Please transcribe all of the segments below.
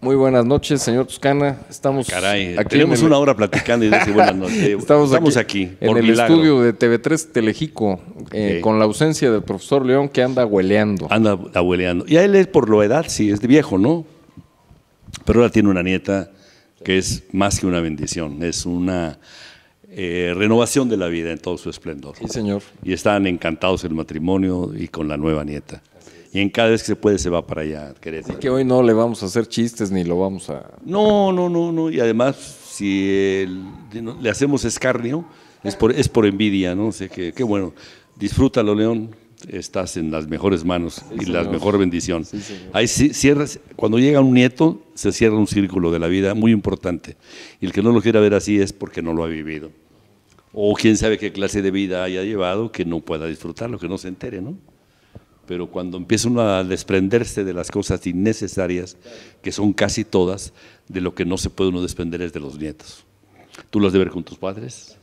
Muy buenas noches, señor Toscana. Estamos Caray, aquí tenemos el- una hora platicando y dice buenas noches. Estamos, aquí, por en el estudio de TV3 Telejico, eh, con la ausencia del profesor León que anda hueleando. Anda abueleando. Y a él es por la edad, sí, es de viejo, ¿no? Pero ahora tiene una nieta que es más que una bendición, es una eh, renovación de la vida en todo su esplendor. Sí, señor. Y están encantados el matrimonio y con la nueva nieta. Y en cada vez que se puede se va para allá, Querétaro. Que hoy no le vamos a hacer chistes ni lo vamos a... No, no, no, no. Y además, si el- le hacemos escarnio, es por, es por envidia, ¿no? O sea, que, qué bueno. Disfrútalo, León. Estás en las mejores manos y la señor. mejor bendición. Sí. Ahí cierras, cuando llega un nieto, se cierra un círculo de la vida muy importante. Y el que no lo quiera ver así es porque no lo ha vivido. O quién sabe qué clase de vida haya llevado que no pueda disfrutarlo, que no se entere, ¿no? Pero cuando empieza uno a desprenderse de las cosas innecesarias, que son casi todas, de lo que no se puede uno desprender es de los nietos. Tú los de ver con tus padres,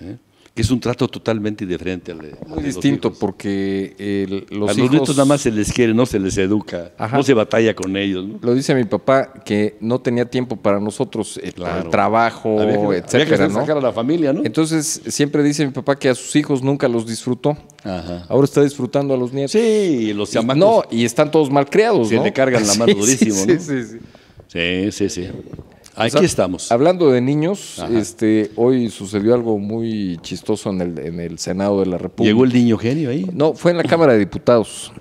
¿eh? Que es un trato totalmente diferente al de, al Muy de los distinto porque los a los nietos nada más se les quiere, no se les educa, Ajá. no se batalla con ellos. ¿no? Lo dice mi papá que no tenía tiempo para nosotros, eh, el Claro. trabajo, Había que- había que etcétera, ¿no? sacar a la familia, ¿no? Entonces siempre dice mi papá que a sus hijos nunca los disfrutó. Ajá. Ahora está disfrutando a los nietos. Sí, los chamacos. no, y están todos mal criados, Se ¿no? le cargan la mano Sí, durísimo, sí, ¿no? Sí, sí, sí. Sí, sí, sí. Aquí estamos. Hablando de niños, Ajá. este, hoy sucedió algo muy chistoso en el, en el Senado de la República. Llegó el niño genio ahí. No, fue en la Cámara de Diputados.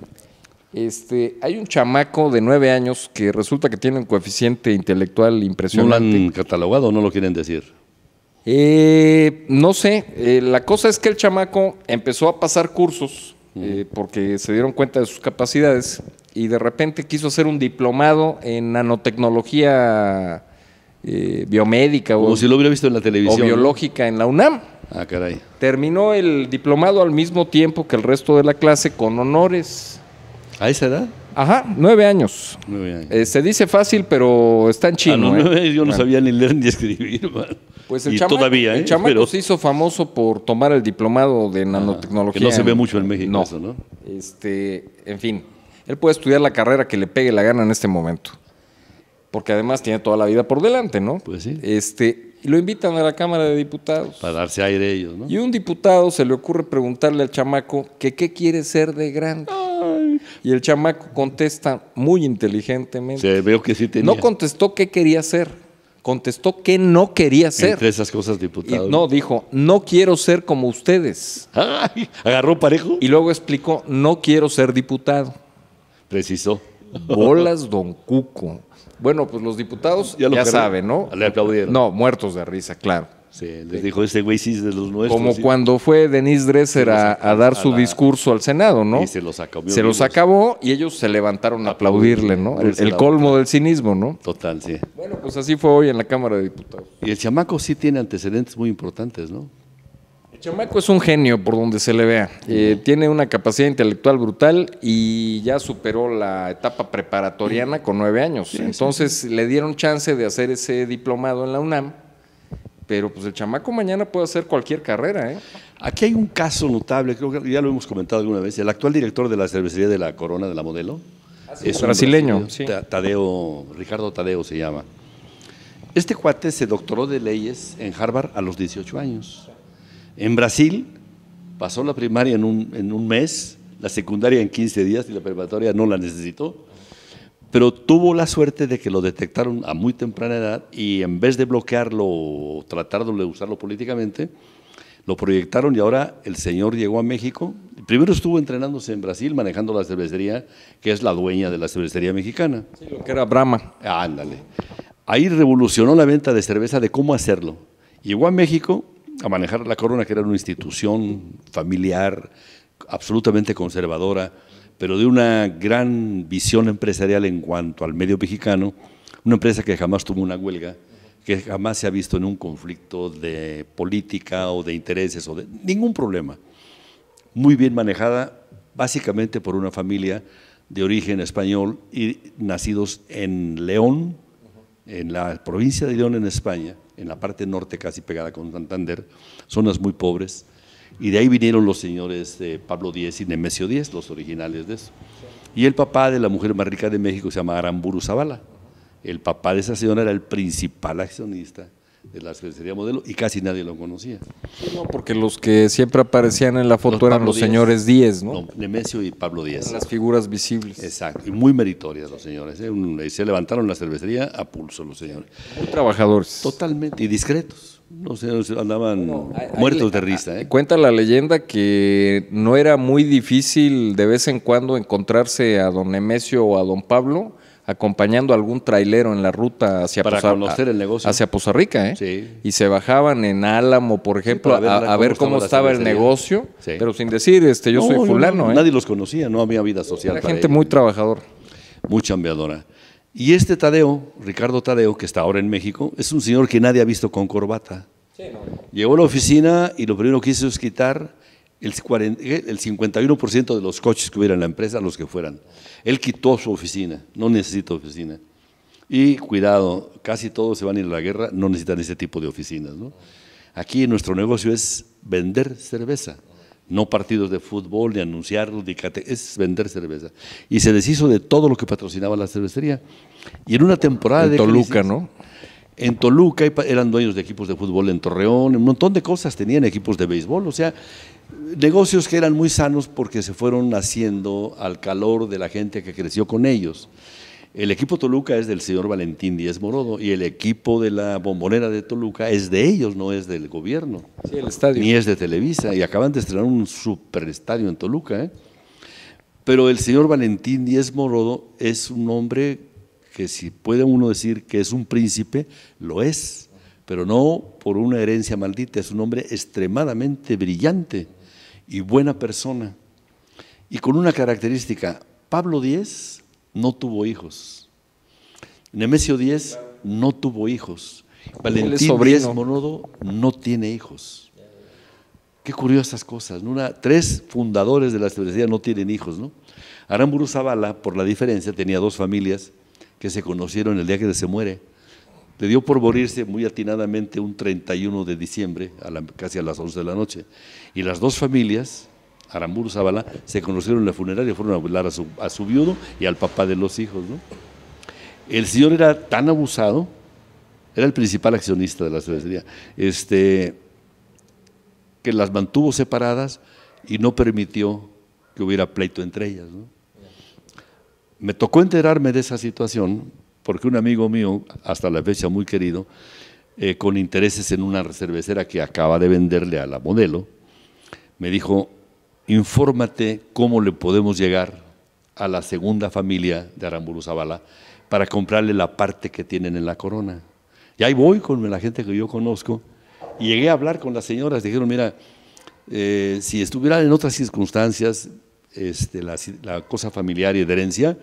Este, hay un chamaco de nueve años que resulta que tiene un coeficiente intelectual ¿No lo impresionante. han catalogado o no lo quieren decir? Eh, no sé, eh, la cosa es que el chamaco empezó a pasar cursos eh, porque se dieron cuenta de sus capacidades y de repente quiso hacer un diplomado en nanotecnología eh, biomédica Como o, si lo hubiera visto en la o televisión. ¿no? biológica en la UNAM. Ah, caray. Terminó el diplomado al mismo tiempo que el resto de la clase con honores. ¿A esa edad? Ajá, nueve años. Nueve años. Eh, se dice fácil, pero está en A chino. los ¿eh? yo no Bueno. sabía ni leer ni escribir, man. Pues el y chamaco, todavía, ¿eh? el chamaco Pero- se hizo famoso por tomar el diplomado de nanotecnología. que no se ve mucho en México no. eso, ¿no? Este, en fin, él puede estudiar la carrera que le pegue la gana en este momento. Porque además tiene toda la vida por delante, ¿no? Pues sí. Este, y lo invitan a la Cámara de Diputados. Para darse aire ellos, ¿no? Y un diputado se le ocurre preguntarle al chamaco que qué quiere ser de grande. Y el chamaco contesta muy inteligentemente. Se veo que sí tenía. No contestó qué quería ser, contestó qué no quería ser. Entre esas cosas, Y diputado. no, dijo, no quiero ser como ustedes. Ay, agarró parejo. Y luego explicó, no quiero ser diputado. Precisó. Bolas, don Cuco. Bueno, pues los diputados Ya lo saben, ¿no? Le aplaudieron. No, muertos de risa, claro. Sí, les dijo, este güey sí es de los nuestros. Como sí. cuando fue Denise Dresser a, dar a su la- discurso al Senado, ¿no? Y se los acabó. Se los acabó y ellos se levantaron a aplaudirle, ¿no? El, el colmo del cinismo, ¿no? Total, sí. Bueno, pues así fue hoy en la Cámara de Diputados. Y el chamaco sí tiene antecedentes muy importantes, ¿no? Chamaco es un genio por donde se le vea. Eh, tiene una capacidad intelectual brutal y ya superó la etapa preparatoriana con nueve años. Entonces le dieron chance de hacer ese diplomado en la UNAM. Pero pues el chamaco mañana puede hacer cualquier carrera, ¿eh? Aquí hay un caso notable, creo que ya lo hemos comentado alguna vez. El actual director de la cervecería de la Corona de la Modelo es un brasileño, Tadeo, Ricardo Tadeo se llama. Este cuate se doctoró de leyes en Harvard a los 18 años. En Brasil pasó la primaria en un, en un mes, la secundaria en 15 días y la preparatoria no la necesitó. Pero tuvo la suerte de que lo detectaron a muy temprana edad y en vez de bloquearlo o tratar de usarlo políticamente, lo proyectaron y ahora el señor llegó a México. Primero estuvo entrenándose en Brasil manejando la cervecería, que es la dueña de la cervecería mexicana. Sí, lo que era Brahma. Ándale. Ahí revolucionó la venta de cerveza de cómo hacerlo. Llegó a México a manejar la Corona, que era una institución familiar, absolutamente conservadora, pero de una gran visión empresarial en cuanto al medio mexicano, una empresa que jamás tuvo una huelga, que jamás se ha visto en un conflicto de política o de intereses o de ningún problema. Muy bien manejada, básicamente por una familia de origen español y nacidos en León, en la provincia de León en España, en la parte norte casi pegada con Santander, zonas muy pobres, y de ahí vinieron los señores Pablo Díez y Nemesio Díez, los originales de eso. Y el papá de la mujer más rica de México se llama Aramburu Zavala. El papá de esa señora era el principal accionista de la cervecería modelo y casi nadie lo conocía. no, porque los que siempre aparecían en la foto Los eran Pablo los Díaz. señores Díez, ¿no? No, Nemesio y Pablo Díaz. Las figuras visibles. Exacto, y muy meritorias los señores. ¿eh? Un- y se levantaron la cervecería a pulso los señores. Muy trabajadores. Totalmente, y discretos. No sé, andaban muertos de risa. ¿eh? Cuenta la leyenda que no era muy difícil de vez en cuando encontrarse a don Nemesio o a don Pablo acompañando a algún trailero en la ruta hacia, Para Poza, conocer el negocio. hacia Poza Rica. ¿eh? Sí. Y se bajaban en Álamo, por ejemplo, ver a, ver cómo estaba el negocio, Sí. pero sin decir, este, yo No, soy no, fulano. no, ¿eh? Nadie los conocía, no había vida social. Era para gente ellos. muy trabajadora. muy chambeadora. Y este Tadeo, Ricardo Tadeo, que está ahora en México, es un señor que nadie ha visto con corbata. Llegó a la oficina y lo primero que hizo es quitar el, 40 el 51% de los coches que hubiera en la empresa, los que fueran. Él quitó su oficina, no necesita oficina. Y cuidado, casi todos se van a ir a la guerra, no necesitan ese tipo de oficinas. ¿no? Aquí nuestro negocio es vender cerveza, no partidos de fútbol, ni anunciarlos, ni cate- es vender cerveza. Y se deshizo de todo lo que patrocinaba la cervecería. Y en una temporada En de Toluca, crisis- ¿no? En Toluca eran dueños de equipos de fútbol en Torreón, un montón de cosas, tenían equipos de béisbol, o sea, negocios que eran muy sanos porque se fueron haciendo al calor de la gente que creció con ellos. El equipo Toluca es del señor Valentín Díez Morodo y el equipo de la bombonera de Toluca es de ellos, no es del gobierno, Sí, el estadio. ni es de Televisa y acaban de estrenar un super estadio en Toluca. ¿eh? Pero el señor Valentín Díez Morodo es un hombre que si puede uno decir que es un príncipe, lo es, pero no por una herencia maldita, es un hombre extremadamente brillante y buena persona. Y con una característica, Pablo Díez no tuvo hijos. Nemesio Díez no tuvo hijos. Valentín. Díez Morodo no tiene hijos. Qué curiosas cosas. ¿no? Una- tres fundadores de la cervecería no tienen hijos. ¿no? Aramburu Zavala, por la diferencia, tenía dos familias que se conocieron el día que se muere. Le dio por morirse muy atinadamente un 31 de diciembre, a casi a las 11 de la noche. Y las dos familias, Aramburu Zavala, se conocieron en la funeraria, fueron a velar a su, a su viudo y al papá de los hijos. ¿no? El señor era tan abusado, era el principal accionista de la cervecería, este, que las mantuvo separadas y no permitió que hubiera pleito entre ellas. Me tocó enterarme de esa situación porque un amigo mío, hasta la fecha muy querido, eh, con intereses en una cervecera que acaba de venderle a la modelo, me dijo, infórmate cómo le podemos llegar a la segunda familia de Aramburu Zavala para comprarle la parte que tienen en la corona. Y ahí voy con la gente que yo conozco y llegué a hablar con las señoras, dijeron, mira, eh, si estuvieran en otras circunstancias, este, la, la cosa familiar y de herencia,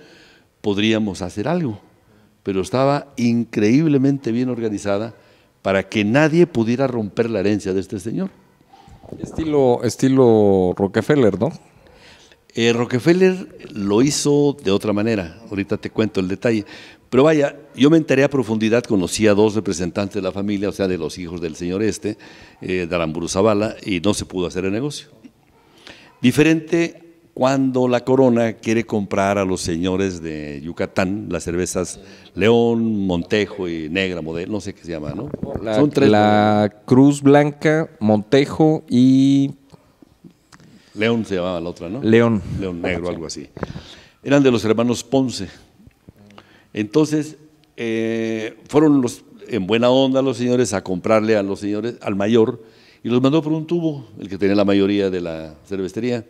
podríamos hacer algo. Pero estaba increíblemente bien organizada para que nadie pudiera romper la herencia de este señor. Estilo, estilo Rockefeller, ¿no? Eh, Rockefeller lo hizo de otra manera, ahorita te cuento el detalle. Pero vaya, yo me enteré a profundidad, conocí a dos representantes de la familia, o sea, de los hijos del señor este, eh, de Aramburu Zavala, y no se pudo hacer el negocio. Diferente cuando la corona quiere comprar a los señores de Yucatán las cervezas León, Montejo y Negra, Modelo, no sé qué se llama, ¿no? La, Son tres. la Cruz Blanca, Montejo y León se llamaba la otra, ¿no? León. León Negro, algo así. Eran de los hermanos Ponce. Entonces, eh, fueron los, en buena onda los señores a comprarle a los señores, al mayor, y los mandó por un tubo, el que tenía la mayoría de la cervecería.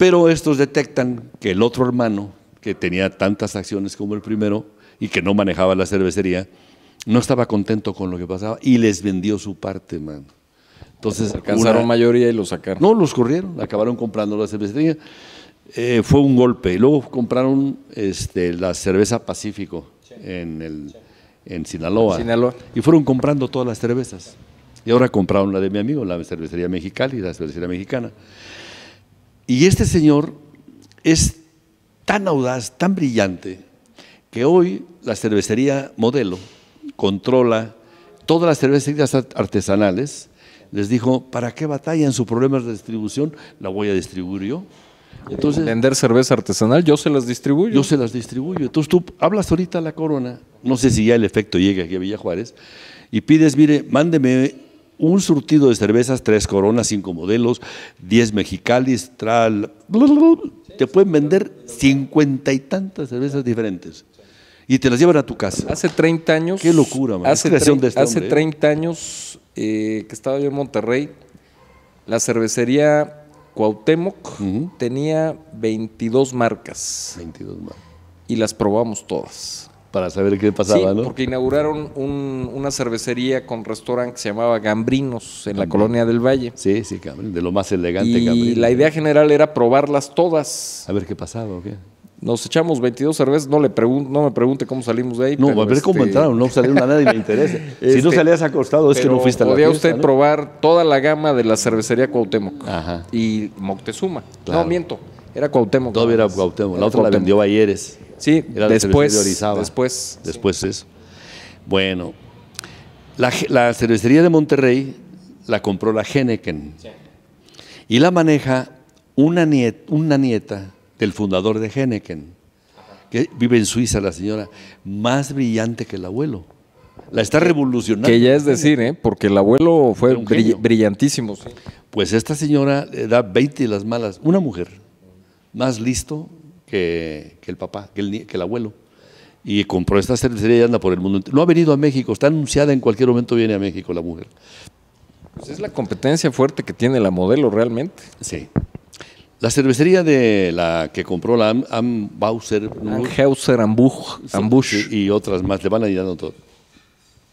Pero estos detectan que el otro hermano, que tenía tantas acciones como el primero y que no manejaba la cervecería, no estaba contento con lo que pasaba y les vendió su parte, man. Entonces, Alcanzaron una- mayoría y lo sacaron. no, los corrieron, acabaron comprando la cervecería. Eh, fue un golpe. Y luego compraron este, la cerveza Pacífico en, el, en Sinaloa. Sinaloa. Y fueron comprando todas las cervezas. Y ahora compraron la de mi amigo, la cervecería Mexicali, la cervecería mexicana. Y este señor es tan audaz, tan brillante, que hoy la cervecería Modelo controla todas las cervecerías art- artesanales. Les dijo, ¿para qué batallan su problema de distribución? La voy a distribuir yo. Entonces, Vender cerveza artesanal, yo se las distribuyo. yo se las distribuyo. Entonces tú hablas ahorita a la corona no sé si ya el efecto llega aquí a Villa Juárez, y pides, mire, mándeme un surtido de cervezas, tres coronas, cinco modelos, diez mexicalis, tral, te pueden vender cincuenta y tantas cervezas diferentes. Y te las llevan a tu casa. Hace 30 años. Qué locura, man. Hace, Es creación de este hace hombre, ¿eh? 30 años eh, que estaba yo en Monterrey, la cervecería Cuauhtémoc tenía 22 marcas 22 más. y las probamos todas. Para saber qué pasaba, sí, ¿no? porque inauguraron un- una cervecería con restaurante que se llamaba Gambrinos en la colonia del Valle. Sí, sí, de lo más elegante. Y la idea general era probarlas todas. A ver qué pasaba, ¿o qué? Nos echamos 22 cervezas, no, le pregun- no me pregunte cómo salimos de ahí. No, a ver cómo este, entraron, no salieron a nadie le interesa. si no Este, salías acostado es que no fuiste a la podía fiesta, usted ¿no? probar toda la gama de la cervecería Cuauhtémoc. Ajá. Y Moctezuma. Claro. No, miento. Era Cuauhtémoc. Todavía era. Cuauhtémoc, la otra la vendió Bayeres. Sí, Era después. de Orizaba. Después. Después eso. Bueno, la, cervecería de Monterrey la compró la Henneken y la maneja una, niet- una nieta del fundador de Henneken, que vive en Suiza la señora, más brillante que el abuelo. La está revolucionando. Que ya es decir, ¿eh? Porque el abuelo fue brill- brillantísimo. sí. Pues esta señora le da 20 de las malas, una mujer, más listo que, que el papá, que el, que el abuelo. Y compró esta cervecería y anda por el mundo. No ha venido a México, está anunciada, en cualquier momento viene a México la mujer. Pues es la competencia fuerte que tiene la modelo realmente. Sí. La cervecería de la que compró la Am, Am Bauser Ambush. y otras más, le van ayudando todo.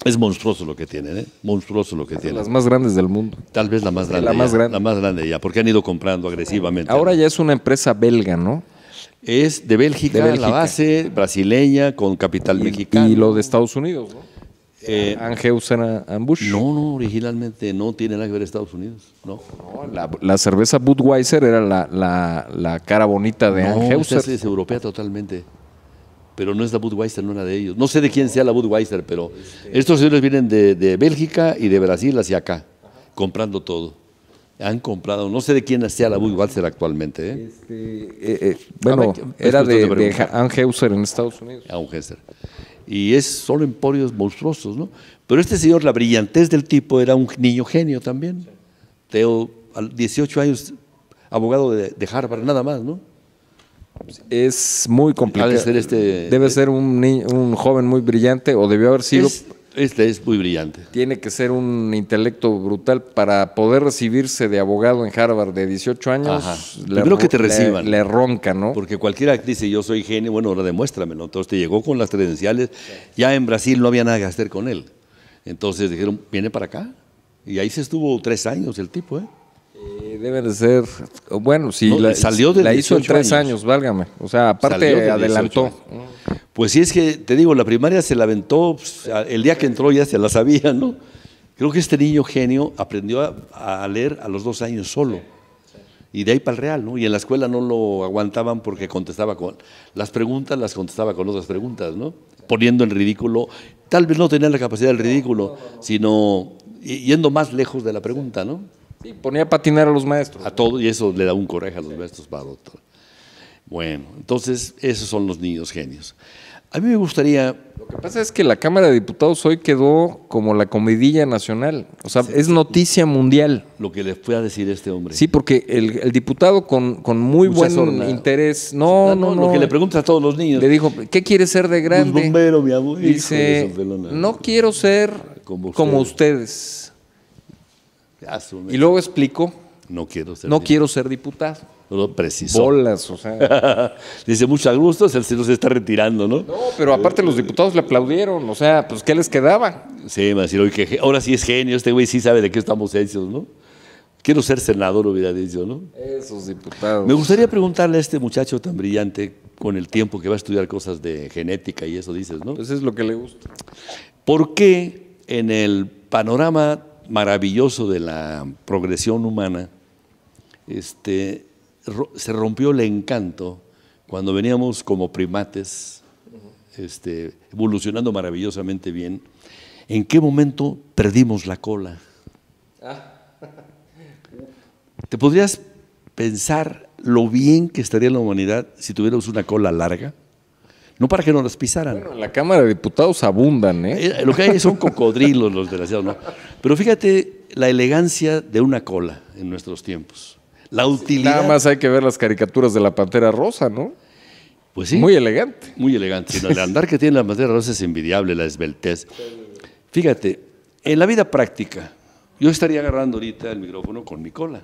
Es monstruoso lo que tienen, ¿eh? Monstruoso lo que de tienen. las más grandes del mundo. Tal vez la más grande. la más grande. La más grande ya, porque han ido comprando agresivamente. Ahora ya es una empresa belga, ¿no? Es de Bélgica, De Bélgica. la base, brasileña, con capital Y, mexicano. y lo de Estados Unidos, ¿no? Eh, Anheuser Ambush. no, no, originalmente no tiene nada que ver Estados Unidos. No, No, la, la cerveza Budweiser era la, la- la cara bonita de no Anheuser. esta es europea totalmente. Pero no es la Budweiser, no es la de ellos. No sé de quién sea la Budweiser, pero estos señores vienen de, de Bélgica y de Brasil hacia acá, comprando todo. Han comprado, no sé de quién sea la Budweiser actualmente, ¿eh? Este, eh, eh, bueno, ver, era de, de. Anheuser en Estados Unidos. a un Hester. Y es solo emporios monstruosos, ¿no? Pero este señor, la brillantez del tipo, era un niño genio también. Teo, a 18 años, abogado de, de Harvard, nada más, ¿no? Es muy complicado. Ser este- Debe ser un, ni- un joven muy brillante o debió haber sido. Es- este es muy brillante. Tiene que ser un intelecto brutal para poder recibirse de abogado en Harvard de 18 años. Ajá. Primero que te reciban. Le, le ronca, ¿no? Porque cualquiera dice yo soy genio, bueno, ahora demuéstramelo. Entonces te llegó con las credenciales. Ya en Brasil no había nada que hacer con él. Entonces dijeron, viene para acá. Y ahí se estuvo tres años el tipo, ¿eh? Eh, deben de ser. Bueno, si No, la, salió de la hizo en 18 tres años. años. válgame. O sea, aparte adelantó. 18 Pues sí, es que te digo, la primaria se la aventó, pues, el día que entró ya se la sabía, ¿no? Creo que este niño genio aprendió a, a leer a los dos años solo. Y de ahí para el real, ¿no? Y en la escuela no lo aguantaban porque contestaba con. Las preguntas las contestaba con otras preguntas, ¿no? Poniendo en ridículo. Tal vez no tenía la capacidad del ridículo, sino yendo más lejos de la pregunta, ¿no? Sí, ponía a patinar a los maestros. A todo, y eso le da un coraje a los maestros para otro. Bueno, entonces esos son los niños genios. A mí me gustaría Lo que pasa es que la Cámara de Diputados hoy quedó como la comidilla nacional. O sea, es noticia mundial. lo que le fue a decir este hombre. Sí, porque el, el diputado con, con muy Mucha buen sorna. interés. No, no, no. Lo que le pregunta a todos los niños. Le dijo, ¿qué quieres ser de grande? Pues bombero, mi abuelo. Dice, no quiero ser Como como, ustedes". Y luego explicó, No quiero ser. no quiero ser diputado. No preciso. Bolas, o sea. Dice, mucho gusto, el señor se está retirando, ¿no? No, pero aparte los diputados le aplaudieron. O sea, pues ¿qué les quedaba? Sí, me decir, oye, que ahora sí es genio, este güey sí sabe de qué estamos hechos, ¿no? Quiero ser senador, hubiera dicho, ¿no? Esos diputados. Me gustaría preguntarle a este muchacho tan brillante, con el tiempo que va a estudiar cosas de genética y eso dices, ¿no? Pues es lo que le gusta. ¿Por qué en el panorama maravilloso de la progresión humana este, se rompió el encanto cuando veníamos como primates este, evolucionando maravillosamente bien? ¿En qué momento perdimos la cola? ¿Te podrías pensar lo bien que estaría la humanidad si tuviéramos una cola larga? no para que no las pisaran. Bueno, en la Cámara de Diputados abundan, ¿eh? Eh, Lo que hay son cocodrilos los desgraciados, ¿no? Pero fíjate la elegancia de una cola en nuestros tiempos. La utilidad. Nada más hay que ver las caricaturas de la Pantera Rosa, ¿no? Pues sí. Muy elegante. Muy elegante. El andar que tiene la madera rosa es envidiable, la esbeltez. Fíjate, en la vida práctica, yo estaría agarrando ahorita el micrófono con mi cola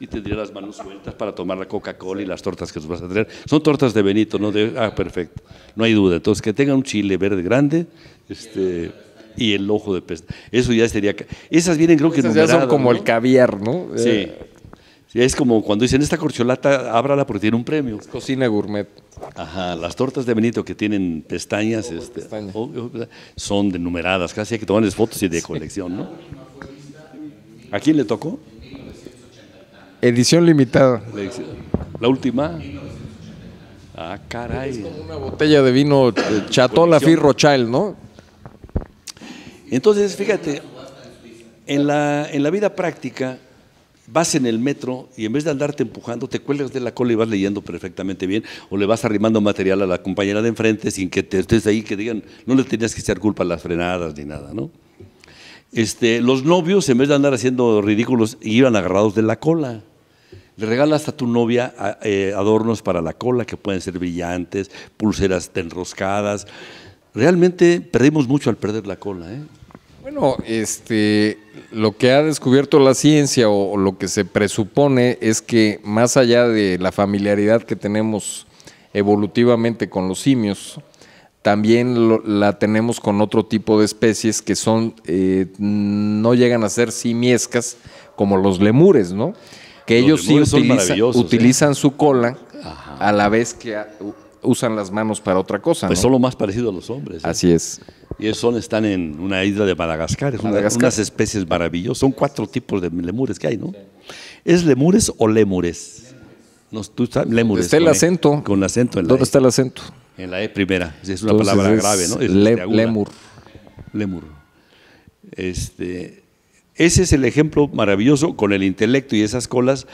y tendría las manos sueltas para tomar la Coca-Cola y las tortas que nos vas a traer. Son tortas de Benito, ¿no? De, ah, perfecto. No hay duda. Entonces, que tenga un chile verde grande este, y el ojo de pez. Eso ya sería... Esas vienen creo que Esas ya son como ¿no? el caviar, ¿no? Sí. Eh, Sí, Es como cuando dicen, esta corcholata, ábrala porque tiene un premio. cocina gourmet. Ajá, las tortas de Benito que tienen pestañas, este, pestaña. oh, oh, son de numeradas, casi hay que tomarles fotos y de colección, ¿no? ¿A quién le tocó? Edición limitada. La última. Ah, caray. Una botella de vino eh, Chateau Lafite Rothschild, ¿no? Entonces, fíjate, en la, en la vida práctica vas en el metro y en vez de andarte empujando, te cuelgas de la cola y vas leyendo perfectamente bien, o le vas arrimando material a la compañera de enfrente sin que te estés ahí, que digan, no le tenías que echar culpa a las frenadas ni nada, ¿no? Este, los novios, en vez de andar haciendo ridículos, iban agarrados de la cola. Le regalas a tu novia eh, adornos para la cola que pueden ser brillantes, pulseras enroscadas. Realmente perdimos mucho al perder la cola, ¿eh? Bueno, este, lo que ha descubierto la ciencia o, o lo que se presupone es que más allá de la familiaridad que tenemos evolutivamente con los simios, también lo- la tenemos con otro tipo de especies que son, eh, no llegan a ser simiescas como los lemures, ¿no? Que Los ellos sí utilizan, ¿eh? utilizan su cola a la vez que usan las manos para otra cosa, Pues ¿no? son lo más parecido a los hombres. ¿eh? Así es. Y son, están en una isla de Madagascar, es una- Madagascar. unas especies maravillosas. Son cuatro tipos de lemures que hay, ¿no? ¿Es lemures o lémures? No, tú sabes, lémures. Está el con E, acento. Con acento en la ¿Dónde E. está el acento? En la E primera. Es una Entonces palabra es grave, ¿no? Es le- este, lemur. Lemur. Este, ese es el ejemplo maravilloso con el intelecto y esas colas.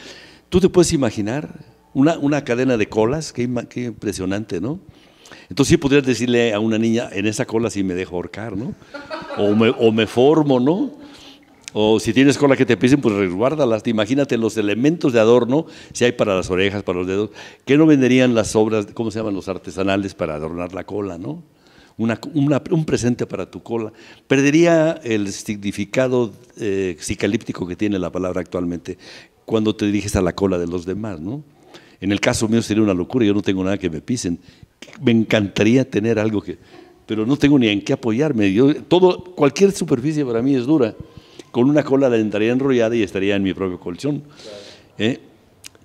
Tú te puedes imaginar una, una cadena de colas, qué impresionante, ¿no? Entonces sí podrías decirle a una niña, en esa cola sí me dejo ahorcar, ¿no? O me, formo, ¿no? O si tienes cola que te pisen, pues resguárdalas. Imagínate los elementos de adorno, si hay para las orejas, para los dedos, ¿qué no venderían las obras, cómo se llaman los artesanales para adornar la cola, ¿no? Una- un presente para tu cola. Perdería el significado eh, psicalíptico que tiene la palabra actualmente cuando te diriges a la cola de los demás, ¿no? En el caso mío sería una locura, yo no tengo nada que me pisen. Me encantaría tener algo que, pero no tengo ni en qué apoyarme. Yo, todo, cualquier superficie para mí es dura. Con una cola la entraría enrollada y estaría en mi propio colchón. ¿eh?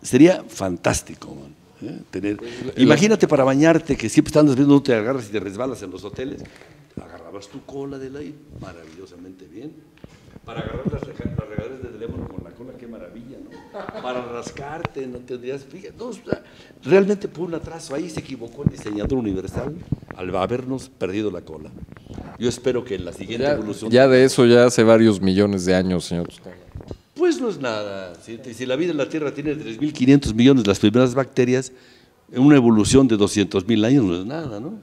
Sería fantástico, man, ¿eh? Tener, imagínate para bañarte, que siempre estás viendo, no te agarras y te resbalas en los hoteles. Agarrabas tu cola de ahí maravillosamente bien. Para agarrar las, las regaderas de teléfono con la cola, qué maravilla, ¿no? Para rascarte, no tendrías. No, o sea, realmente por un atraso ahí se equivocó el diseñador universal al habernos perdido la cola. Yo espero que en la siguiente Ya, evolución. ya de eso ya hace varios millones de años, señor. Pues no es nada. Si, si la vida en la Tierra tiene 3.500 millones, las primeras bacterias, en una evolución de 200.000 años no es nada, ¿no?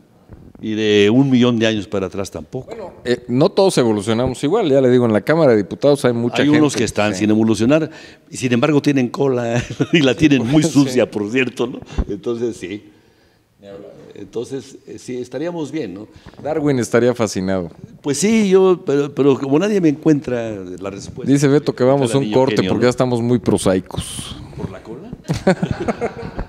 Y de un millón de años para atrás tampoco. Eh, no todos evolucionamos igual, ya le digo, en la Cámara de Diputados hay mucha Hay gente. unos que están sí. sin evolucionar y sin embargo tienen cola y la tienen muy sucia, por cierto, ¿no? Entonces sí. Entonces eh, sí, estaríamos bien, ¿no? Darwin estaría fascinado. Pues sí, yo, pero, pero como nadie me encuentra la respuesta. Dice Beto que vamos a un corte genio, porque ¿no? ya estamos muy prosaicos. ¿Por la cola?